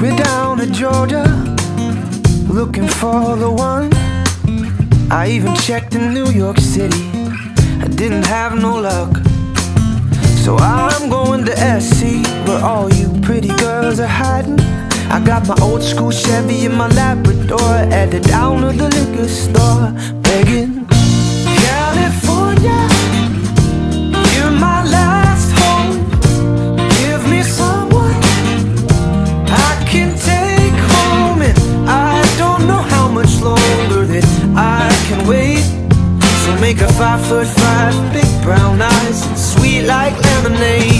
We're down to Georgia, looking for the one. I even checked in New York City, I didn't have no luck. So I'm going to SC, where all you pretty girls are hiding. I got my old school Chevy and my Labrador, headed down to the liquor store, make a five foot five, big brown eyes, sweet like lemonade.